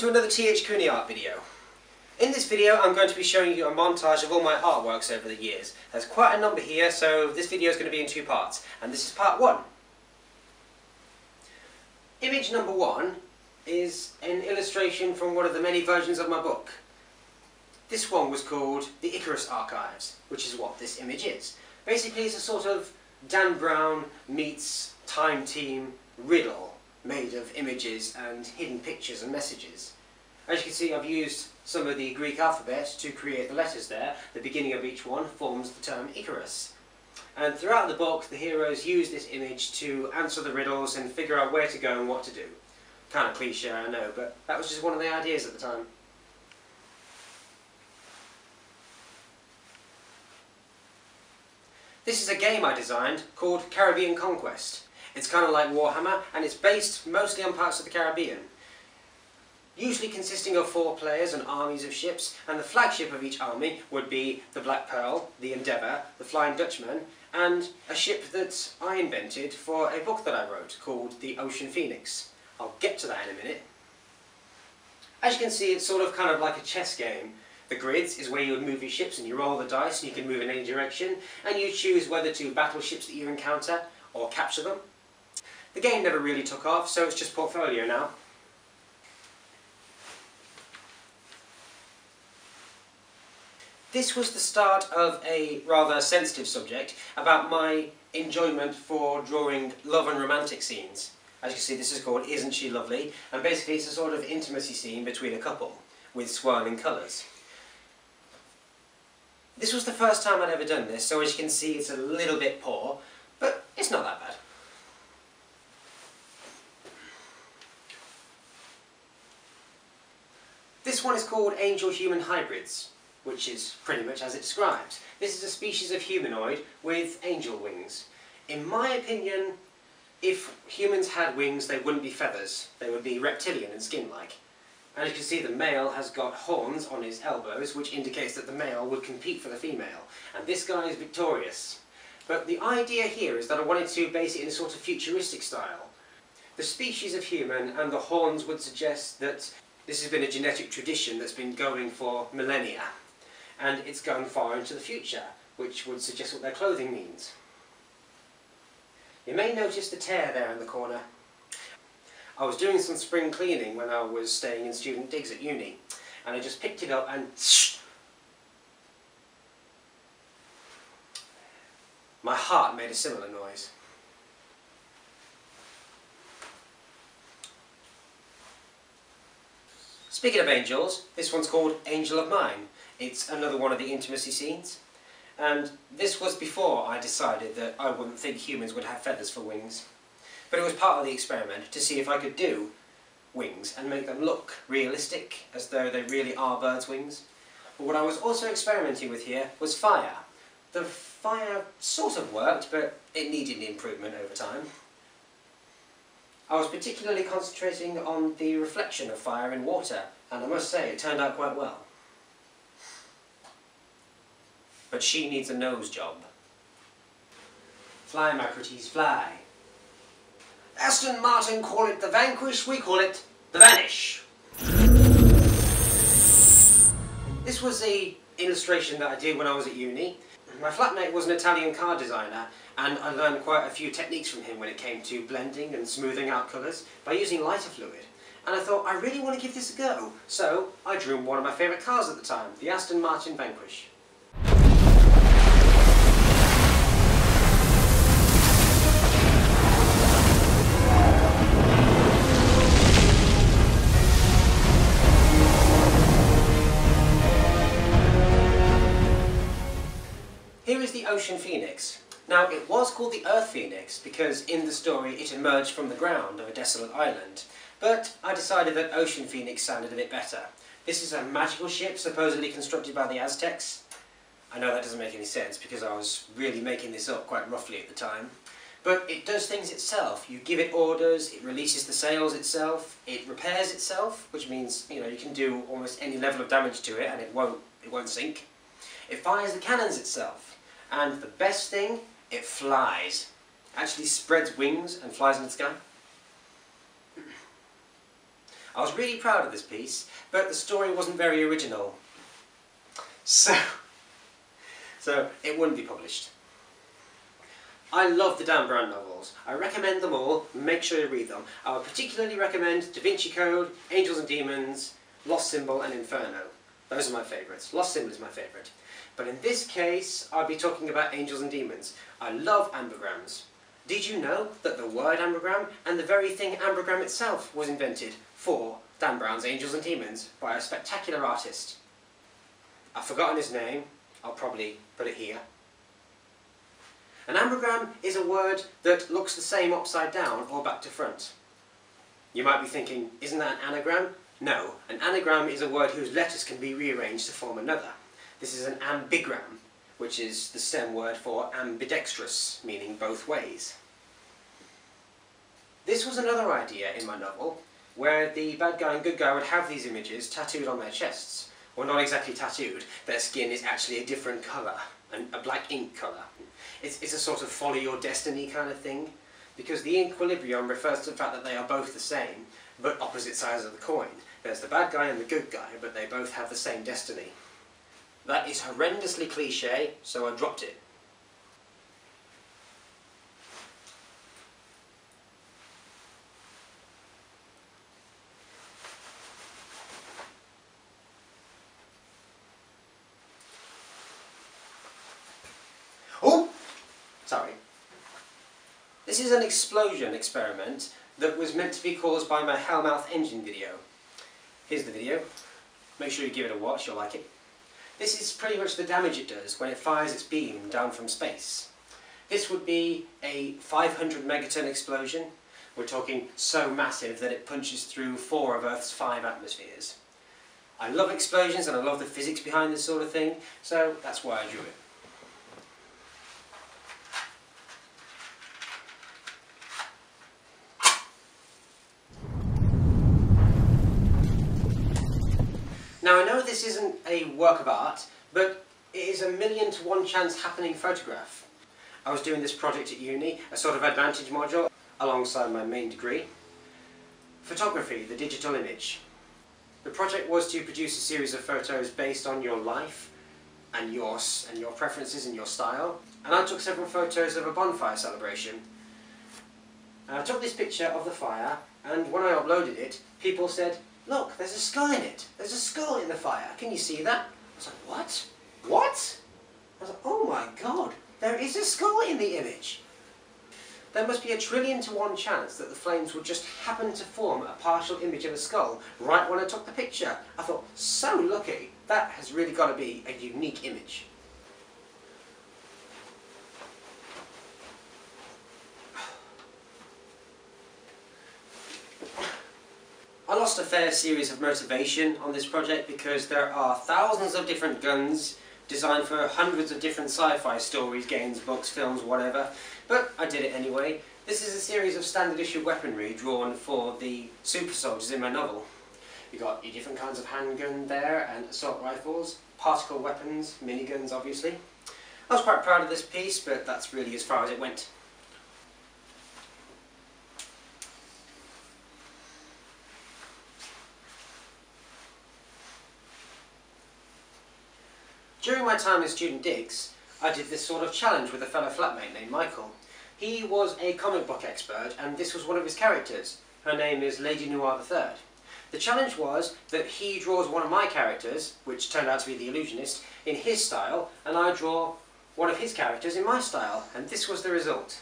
to another TH Cooney art video. In this video I'm going to be showing you a montage of all my artworks over the years. There's quite a number here so this video is going to be in two parts and this is part one. Image number one is an illustration from one of the many versions of my book. This one was called The Icarus Archives, which is what this image is. Basically it's a sort of Dan Brown meets Time Team riddle made of images and hidden pictures and messages. As you can see I've used some of the Greek alphabet to create the letters there. The beginning of each one forms the term Icarus. And throughout the book the heroes use this image to answer the riddles and figure out where to go and what to do. Kind of cliche I know, but that was just one of the ideas at the time. This is a game I designed called Caribbean Conquest. It's kind of like Warhammer and it's based mostly on parts of the Caribbean. Usually consisting of four players and armies of ships, and the flagship of each army would be the Black Pearl, the Endeavour, the Flying Dutchman, and a ship that I invented for a book that I wrote called the Ocean Phoenix. I'll get to that in a minute. As you can see, it's sort of kind of like a chess game. The grids is where you would move your ships and you roll the dice and you can move in any direction, and you choose whether to battle ships that you encounter or capture them. The game never really took off, so it's just portfolio now. This was the start of a rather sensitive subject about my enjoyment for drawing love and romantic scenes. As you can see, this is called Isn't She Lovely? And basically it's a sort of intimacy scene between a couple with swirling colours. This was the first time I'd ever done this, so as you can see it's a little bit poor, but it's not that bad. This one is called Angel-Human Hybrids, which is pretty much as it describes. This is a species of humanoid with angel wings. In my opinion, if humans had wings, they wouldn't be feathers. They would be reptilian and skin-like. And as you can see, the male has got horns on his elbows, which indicates that the male would compete for the female. And this guy is victorious. But the idea here is that I wanted to base it in a sort of futuristic style. The species of human and the horns would suggest that this has been a genetic tradition that's been going for millennia. And it's gone far into the future, which would suggest what their clothing means. You may notice the tear there in the corner. I was doing some spring cleaning when I was staying in student digs at uni, and I just picked it up and my heart made a similar noise. Speaking of angels, this one's called Angel of Mine. It's another one of the intimacy scenes. And this was before I decided that I wouldn't think humans would have feathers for wings. But it was part of the experiment to see if I could do wings and make them look realistic, as though they really are birds' wings. But what I was also experimenting with here was fire. The fire sort of worked, but it needed improvement over time. I was particularly concentrating on the reflection of fire in water, and I must say it turned out quite well. But she needs a nose job. Fly, Macrates, fly. Aston Martin call it the Vanquish, we call it the Vanish. This was a illustration that I did when I was at uni. My flatmate was an Italian car designer and I learned quite a few techniques from him when it came to blending and smoothing out colours by using lighter fluid. And I thought, I really want to give this a go. So, I drew one of my favourite cars at the time, the Aston Martin Vanquish. Ocean Phoenix. Now, it was called the Earth Phoenix because in the story it emerged from the ground of a desolate island. But I decided that Ocean Phoenix sounded a bit better. This is a magical ship supposedly constructed by the Aztecs. I know that doesn't make any sense because I was really making this up quite roughly at the time. But it does things itself. You give it orders, it releases the sails itself, it repairs itself, which means you know you can do almost any level of damage to it and it won't it won't sink. It fires the cannons itself. And the best thing, it flies. Actually spreads wings and flies in the sky. I was really proud of this piece, but the story wasn't very original. So, so it wouldn't be published. I love the Dan Brown novels. I recommend them all. Make sure you read them. I would particularly recommend Da Vinci Code, Angels and Demons, Lost Symbol and Inferno. Those are my favourites. Lost Symbol is my favourite. But in this case, I'll be talking about Angels and Demons. I love ambigrams. Did you know that the word ambigram and the very thing ambigram itself was invented for Dan Brown's Angels and Demons by a spectacular artist? I've forgotten his name. I'll probably put it here. An ambigram is a word that looks the same upside down or back to front. You might be thinking, isn't that an anagram? No, an anagram is a word whose letters can be rearranged to form another. This is an ambigram, which is the stem word for ambidextrous, meaning both ways. This was another idea in my novel, where the bad guy and good guy would have these images tattooed on their chests. Well, not exactly tattooed, their skin is actually a different colour, a black ink colour. It's, it's a sort of follow your destiny kind of thing, because the equilibrium refers to the fact that they are both the same, but opposite sides of the coin. There's the bad guy and the good guy, but they both have the same destiny. That is horrendously cliche, so I dropped it. Oh! Sorry. This is an explosion experiment that was meant to be caused by my Hellmouth engine video. Here's the video. Make sure you give it a watch, you'll like it. This is pretty much the damage it does when it fires its beam down from space. This would be a 500 megaton explosion. We're talking so massive that it punches through four of Earth's five atmospheres. I love explosions and I love the physics behind this sort of thing, so that's why I drew it. Now I know this isn't a work of art, but it is a million to one chance happening photograph. I was doing this project at uni, a sort of advantage module, alongside my main degree. Photography, the digital image. The project was to produce a series of photos based on your life and yours and your preferences and your style. And I took several photos of a bonfire celebration. And I took this picture of the fire and when I uploaded it, people said, Look, there's a skull in it. There's a skull in the fire. Can you see that? I was like, what? What? I was like, oh my god, there is a skull in the image. There must be a trillion to one chance that the flames would just happen to form a partial image of a skull right when I took the picture. I thought, so lucky. That has really got to be a unique image. Lost a fair series of motivation on this project because there are thousands of different guns designed for hundreds of different sci-fi stories, games, books, films, whatever, but I did it anyway. This is a series of standard issue weaponry drawn for the super soldiers in my novel. You've got your different kinds of handgun there and assault rifles, particle weapons, miniguns obviously. I was quite proud of this piece, but that's really as far as it went. My time in Student Digs, I did this sort of challenge with a fellow flatmate named Michael. He was a comic book expert and this was one of his characters. Her name is Lady Noire III. The challenge was that he draws one of my characters, which turned out to be the illusionist, in his style, and I draw one of his characters in my style, and this was the result.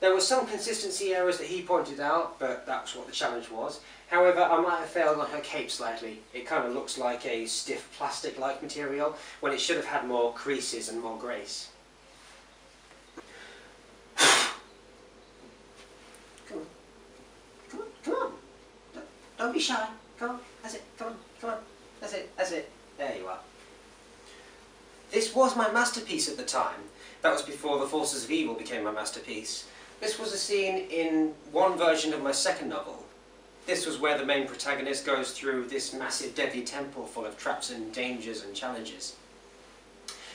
There were some consistency errors that he pointed out, but that's what the challenge was. However, I might have failed on her cape slightly. It kind of looks like a stiff plastic-like material, when it should have had more creases and more grace. come on. Come on, come on. Don't, don't be shy. Come on, that's it, come on, come on. That's it, that's it. There you are. This was my masterpiece at the time. That was before The Forces of Evil became my masterpiece. This was a scene in one version of my second novel. This was where the main protagonist goes through this massive deadly temple full of traps and dangers and challenges.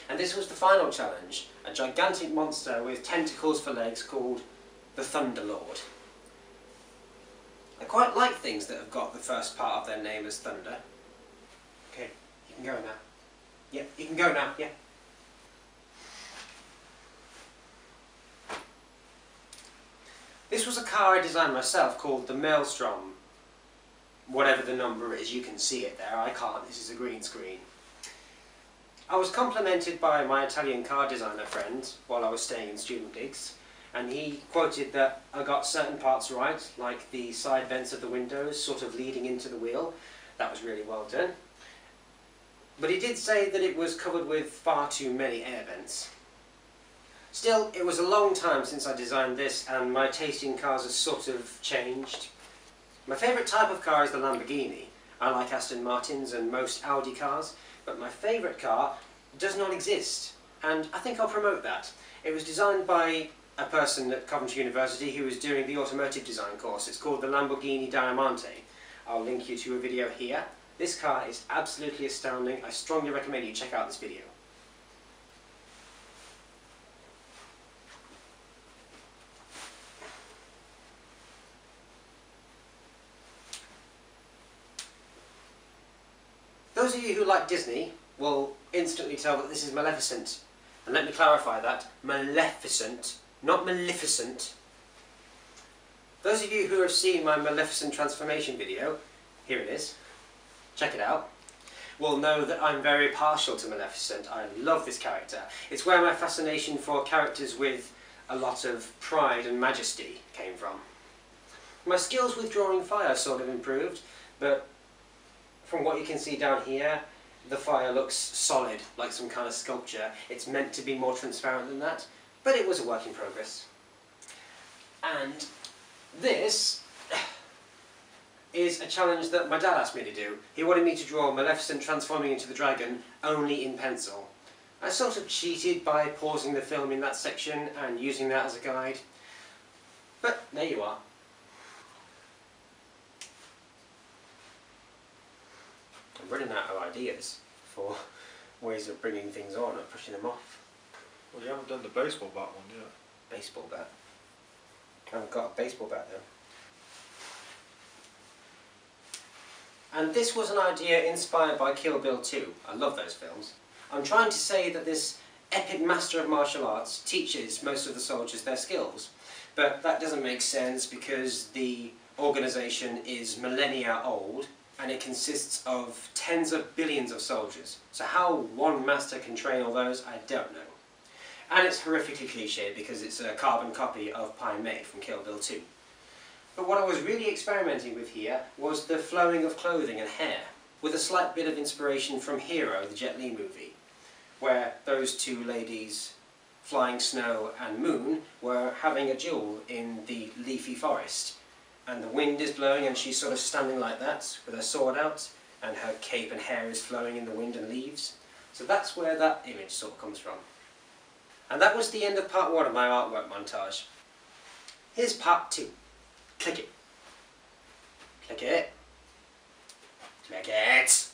And this was the final challenge, a gigantic monster with tentacles for legs called the Thunder Lord. I quite like things that have got the first part of their name as thunder. Okay, you can go now. Yeah, you can go now, yeah. This was a car I designed myself called the Maelstrom. Whatever the number is, you can see it there. I can't, this is a green screen. I was complimented by my Italian car designer friend while I was staying in student digs and he quoted that I got certain parts right, like the side vents of the windows sort of leading into the wheel. That was really well done. But he did say that it was covered with far too many air vents. Still, it was a long time since I designed this and my taste in cars has sort of changed. My favourite type of car is the Lamborghini. I like Aston Martins and most Audi cars, but my favourite car does not exist, and I think I'll promote that. It was designed by a person at Coventry University who was doing the automotive design course. It's called the Lamborghini Diamante. I'll link you to a video here. This car is absolutely astounding. I strongly recommend you check out this video. Those of you who like Disney will instantly tell that this is Maleficent. And let me clarify that. Maleficent not Maleficent. Those of you who have seen my Maleficent transformation video, here it is, check it out, will know that I'm very partial to Maleficent. I love this character. It's where my fascination for characters with a lot of pride and majesty came from. My skills with drawing fire sort of improved, but from what you can see down here, the fire looks solid, like some kind of sculpture. It's meant to be more transparent than that, but it was a work in progress. And this is a challenge that my dad asked me to do. He wanted me to draw Maleficent transforming into the dragon only in pencil. I sort of cheated by pausing the film in that section and using that as a guide. But there you are. Running out of ideas for ways of bringing things on and pushing them off. Well, you haven't done the baseball bat one yet. Baseball bat. I haven't got a baseball bat though. And this was an idea inspired by Kill Bill 2. I love those films. I'm trying to say that this epic master of martial arts teaches most of the soldiers their skills. But that doesn't make sense because the organisation is millennia old and it consists of tens of billions of soldiers. So how one master can train all those, I don't know. And it's horrifically cliche because it's a carbon copy of Pai Mei from Kill Bill 2. But what I was really experimenting with here was the flowing of clothing and hair, with a slight bit of inspiration from Hero, the Jet Li movie, where those two ladies, Flying Snow and Moon, were having a duel in the leafy forest. And the wind is blowing and she's sort of standing like that, with her sword out, and her cape and hair is flowing in the wind and leaves. So that's where that image sort of comes from. And that was the end of part one of my artwork montage. Here's part two. Click it. Click it. Click it.